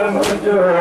Rupa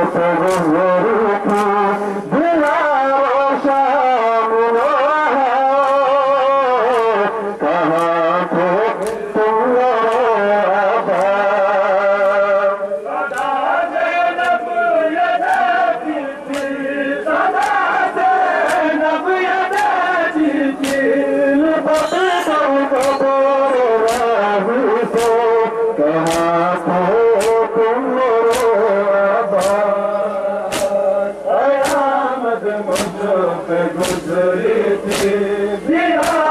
Yeah.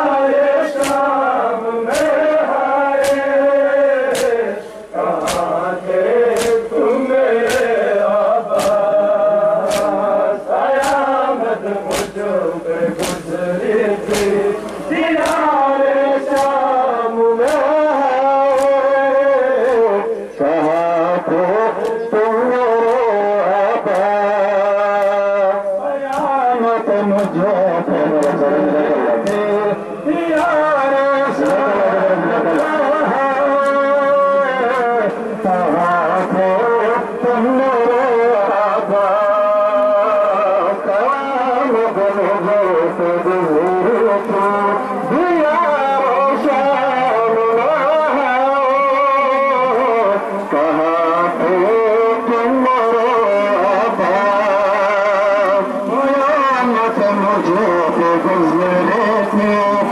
Yeah. Let me